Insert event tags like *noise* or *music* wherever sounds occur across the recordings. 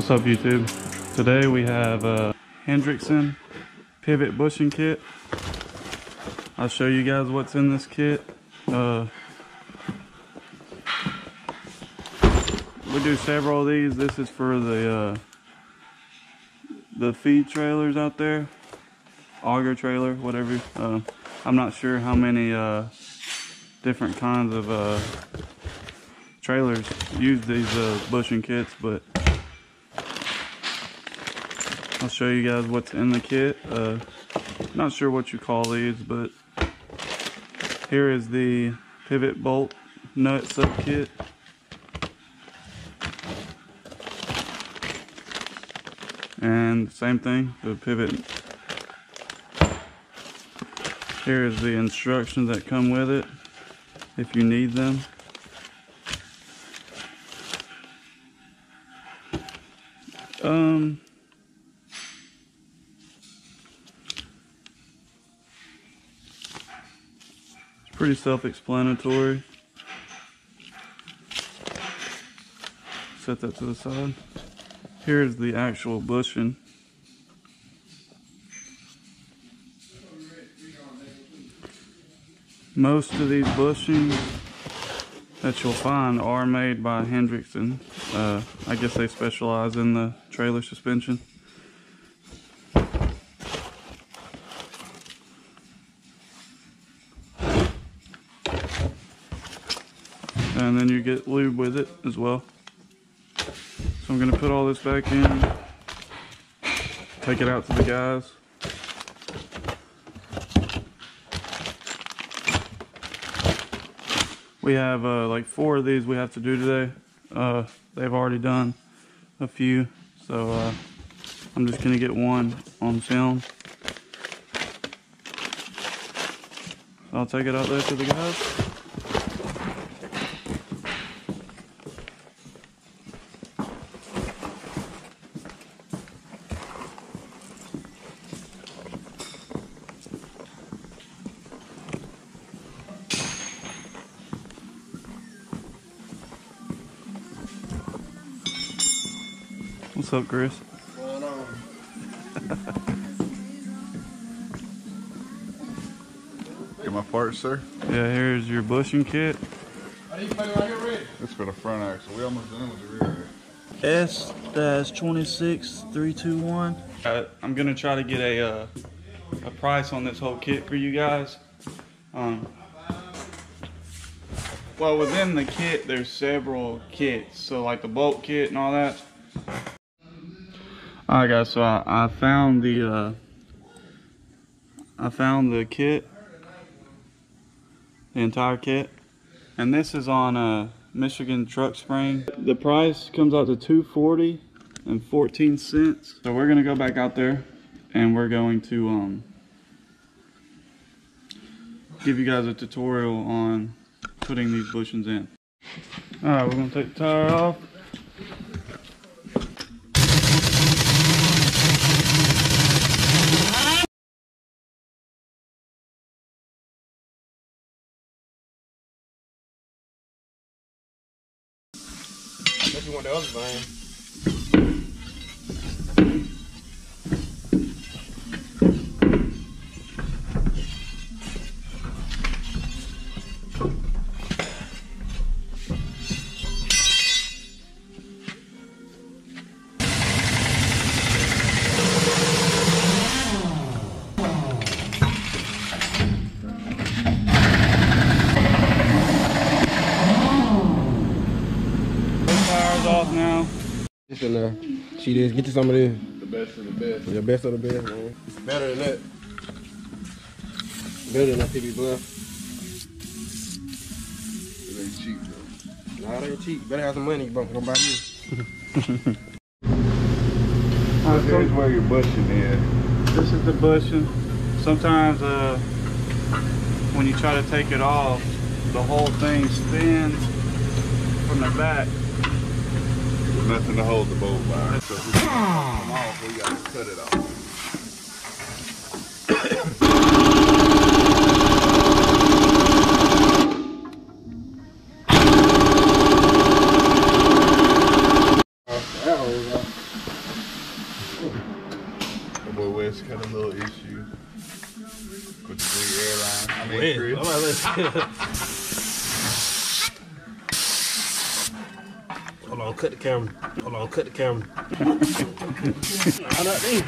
What's up YouTube? Today we have a Hendrickson pivot bushing kit. I'll show you guys what's in this kit. Uh, we do several of these. This is for the uh, the feed trailers out there, auger trailer, whatever. Uh, I'm not sure how many uh, different kinds of uh, trailers use these uh, bushing kits, but I'll show you guys what's in the kit. Uh, not sure what you call these, but here is the pivot bolt nut sub kit. And same thing, the pivot. Here is the instructions that come with it, if you need them. Um, pretty self-explanatory. Set that to the side. Here's the actual bushing. Most of these bushings that you'll find are made by Hendrickson. Uh, I guess they specialize in the trailer suspension. And then you get lube with it as well. So I'm gonna put all this back in, take it out to the guys. We have uh, like four of these we have to do today. Uh, they've already done a few, so uh, I'm just gonna get one on film. I'll take it out there to the guys. What's up, Chris? What's going on? *laughs* Get my parts, sir. Yeah, here's your bushing kit. It's for the front axle. We almost done with the rear. S dash twenty six three two one. I'm gonna try to get a uh, a price on this whole kit for you guys. Um, well, within the kit, there's several kits. So like the bolt kit and all that. All right, guys. So I, I found the uh, I found the kit, the entire kit, and this is on a Michigan Truck Spring. The price comes out to 240 and 14 cents. So we're gonna go back out there, and we're going to um, give you guys a tutorial on putting these bushings in. All right, we're gonna take the tire off. Unless you want there. See this, get you some of this. The best of the best. The best of the best, man. It's better than that. Better than that PB Bluff. It ain't cheap though. Nah, it ain't cheap. Better have some money, you bump. Don't buy *laughs* this. Alright, so Here's where your bushing is. this is the bushing. Sometimes uh, when you try to take it off, the whole thing spins from the back nothing to hold the bolt by. So we come off, we gotta cut it off. boy West a little issue with the airline. I mean, Chris. On, cut the camera. Hold on, cut the camera. How not there?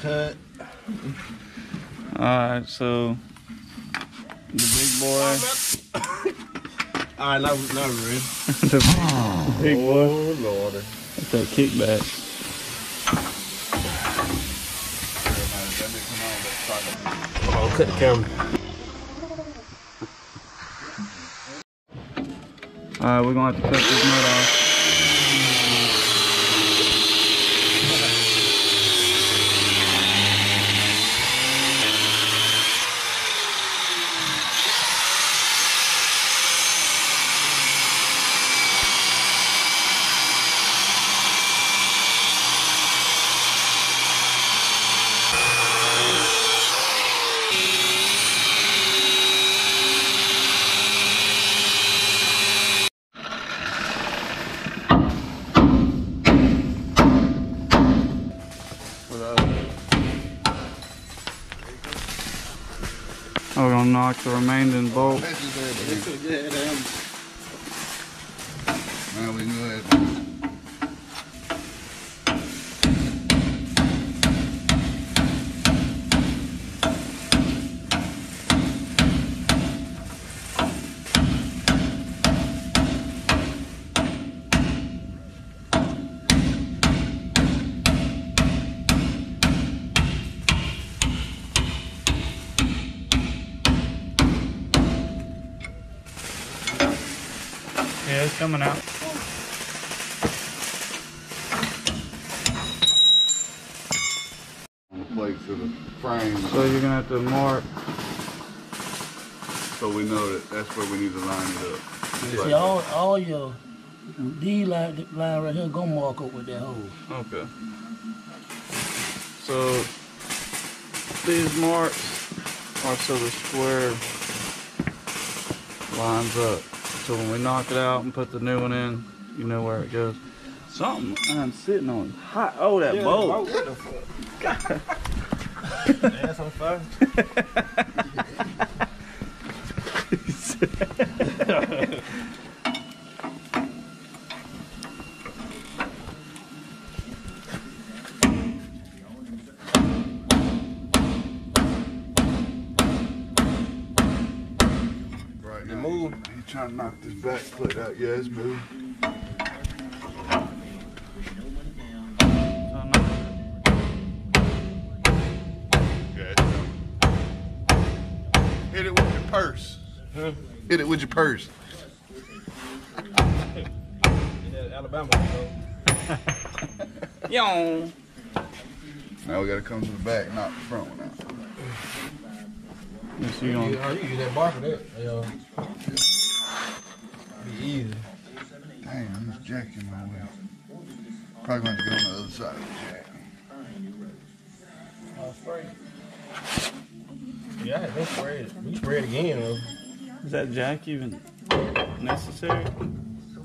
cut. Alright, so the big boy, Alright, now, now we're ready. the big boy, Oh, Lord. that's that kickback. Hold on, cut the camera. Alright, we're gonna have to cut this nut off. For the other. The remaining bolt. Coming out. On the the frame, So you're gonna have to mark. so we know that that's where we need to line it up. See, all, all your, D line, line right here, gonna mark up with that hole. Okay. So these marks are so the square lines up. So when we knock it out and put the new one in, you know where it goes. Something I'm sitting on hot. Oh, that bolt. What the *laughs* fuck? Ass on fire. *laughs* *laughs* trying to knock this back plate out. Yeah, it's moving. Yeah, it's moving. Hit it with your purse. Hit it with your purse. *laughs* Alabama. Yo. *laughs* Now we gotta come to the back, not the front one out. Yes, you You, gonna, you use that bar for that. Yeah. Be easy. Damn, this jack in my way. Probably going to go on the other side of the jack. Yeah, I had them sprayed. We sprayed again though. is that jack even necessary?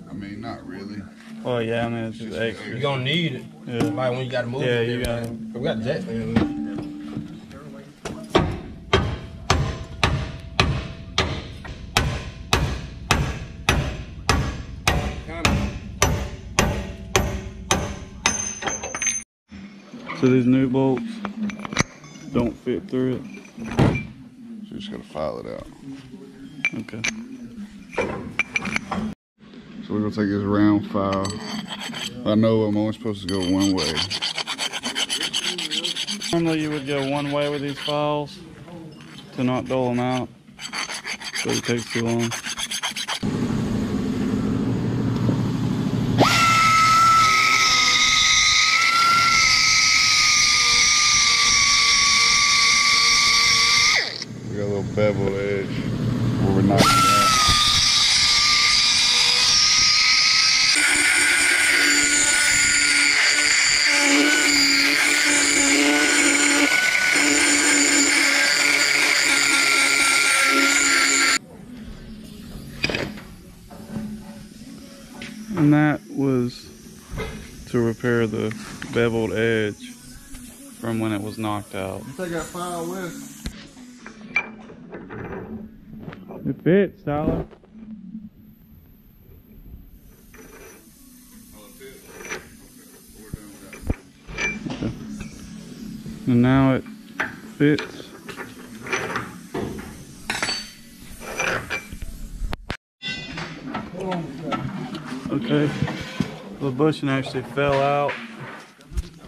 I mean, not really. Oh yeah, I mean it's just extra. You extra. gonna need it. Yeah. Like when you gotta move Yeah, it. you gotta- We got the jack stand. So these new bolts don't fit through it. So you just gotta file it out. Okay. So we're gonna take this round file. I know I'm only supposed to go one way. Normally you would go one way with these files to not dull them out, but it takes too long. We got a little bevel edge where we're knocking out. And that was to repair the beveled edge from when it was knocked out. Take that file with? It fits, Tyler. And now it fits. Okay. The bushing actually fell out.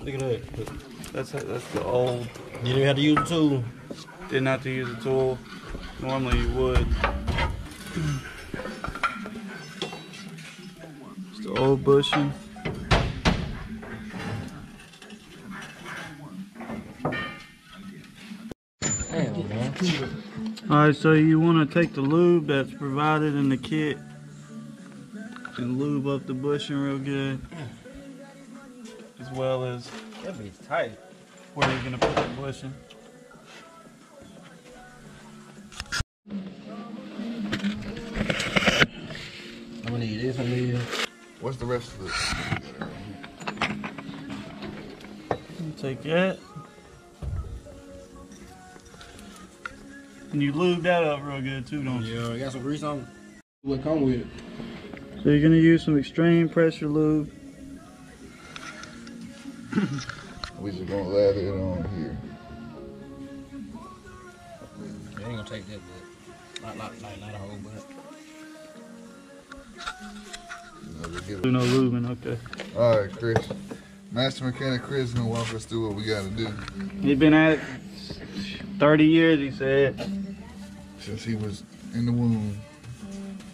Look at that. That's that's the old. You didn't have to use a tool. Didn't have to use a tool. Normally you would. It's the old bushing. Alright, so you want to take the lube that's provided in the kit and lube up the bushing real good. As well as That be tight. where you're going to put the bushing. What's the rest of it? Take that. And you lube that up real good too, don't you? Yeah, I got some grease on. it. What come with it? So you're gonna use some extreme pressure lube. We just gonna lather it on here. It ain't gonna take that, but not not not, not a whole bunch. You know, just give Do it- no lubing, okay. All right, Chris. Master mechanic Chris is gonna walk us through what we gotta do He's been at it 30 years, he said. since he was in the womb.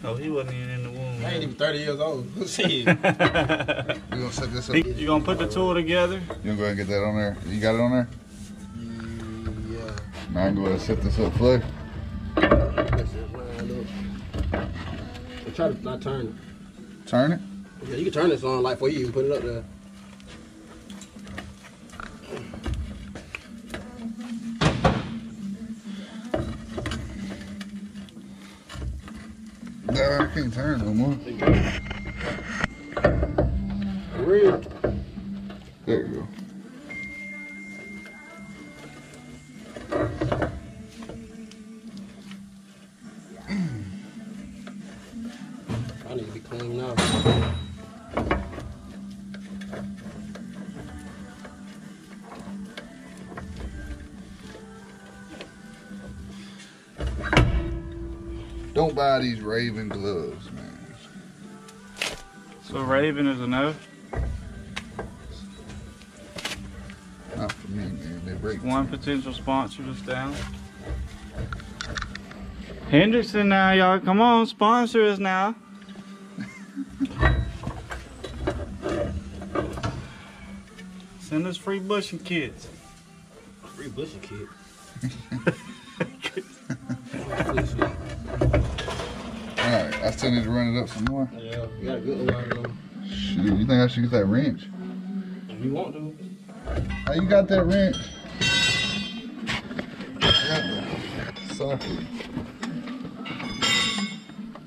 Oh, he wasn't even in the womb. I ain't even 30 years old. Shit. womb. We gonna set this up. You you gonna put the tool together? You gonna go ahead and get that on there? You got it on there? yeah. Now I'm gonna set this up flush. That's it, round up. So try to not turn it. Turn it. Yeah, you can turn this on like before you even put it up there. Nah, I can't turn no more. Don't buy these Raven gloves, man. So Raven is a no. Not for me, man. They break. One potential sponsor is down. Hendrickson now, y'all. Come on, sponsor us now. *laughs* Send us free bushing kits. Free bushing kit. *laughs* All right, I still need to run it up some more. Yeah, you got a good one though. Shoot, you think I should get that wrench? If you want to. How you got that wrench? Got the socket.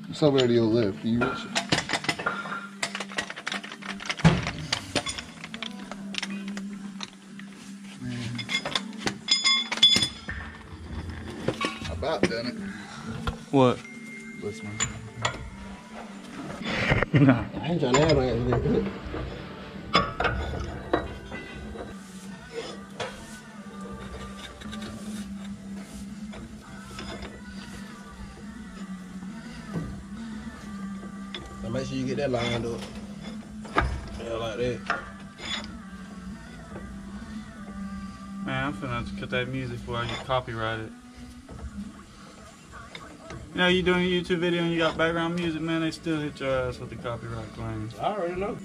It's over to your left. Can you reach it? About done it. What? Nah. I ain't trying to have that. Now make sure you get that lined up. Yeah, like that. Man, I'm finna cut that music before I get copyrighted. You know, you doing a YouTube video and you got background music, man, they still hit your ass with the copyright claims. I already know.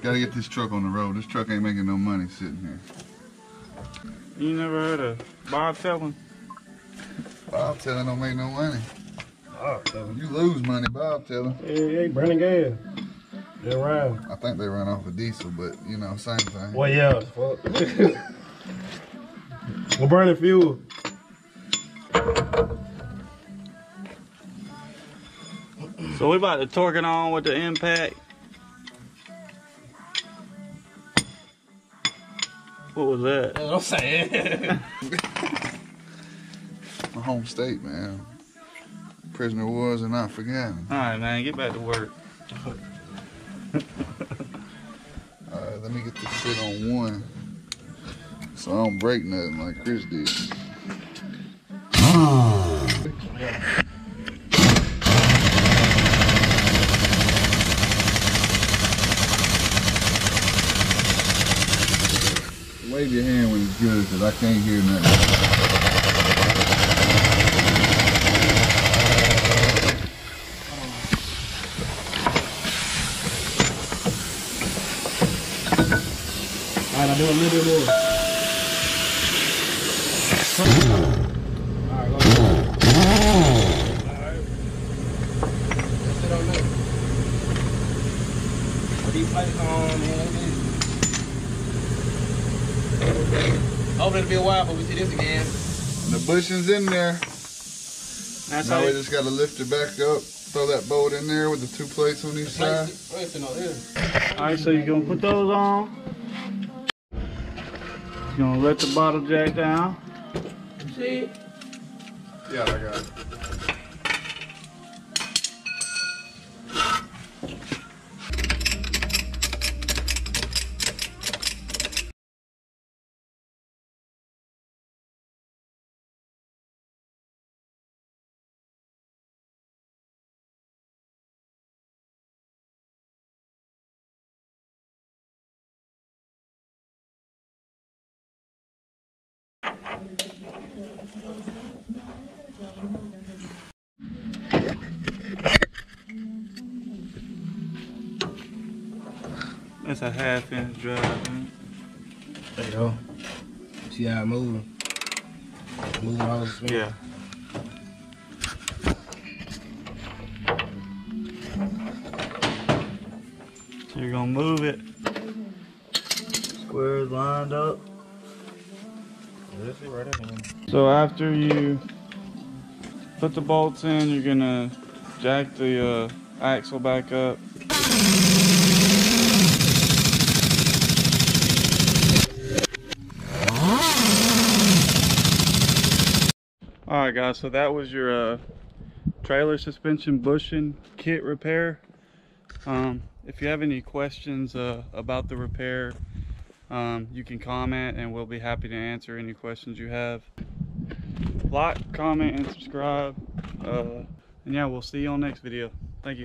Gotta get this truck on the road. This truck ain't making no money sitting here. You never heard of bobtailing? Bob telling don't make no money. Oh, Kevin. You lose money, bobtailing. Hey, hey, burning gas. They're around. I think they run off of diesel, but you know, same thing. Well, yeah. Fuck. *laughs* We're burning fuel. So we about to torque it on with the impact. What was that? That's what I'm saying. *laughs* My home state, man. Prisoner was and not forgotten. All right, man, get back to work. *laughs* Alright, let me get this shit on one. So I don't break nothing like Chris did. Wave your hand when it's good, because I can't hear nothing. All right, I'll do a little bit more. All right, go ahead. All right. That's it on there. Put these plates on, man. Hopefully it'll be a while before we see this again. And the bushing's in there. That's now how we just gotta lift it back up, throw that bolt in there with the two plates on each side. Plates, plates on here. All right, so you're gonna put those on. You're gonna let the bottle jack down. See? Yeah, I got it. That's a half inch drive. Man. There you go. See how it moving? Moving all the. Yeah. So you're gonna move it. Squares lined up. That's it right there, man. So after you put the bolts in, you're gonna jack the uh, axle back up. All right, guys. So that was your uh, trailer suspension bushing kit repair. Um, if you have any questions uh, about the repair, um, you can comment and we'll be happy to answer any questions you have. Like, comment, and subscribe. Uh, and yeah, we'll see you on next video. Thank you.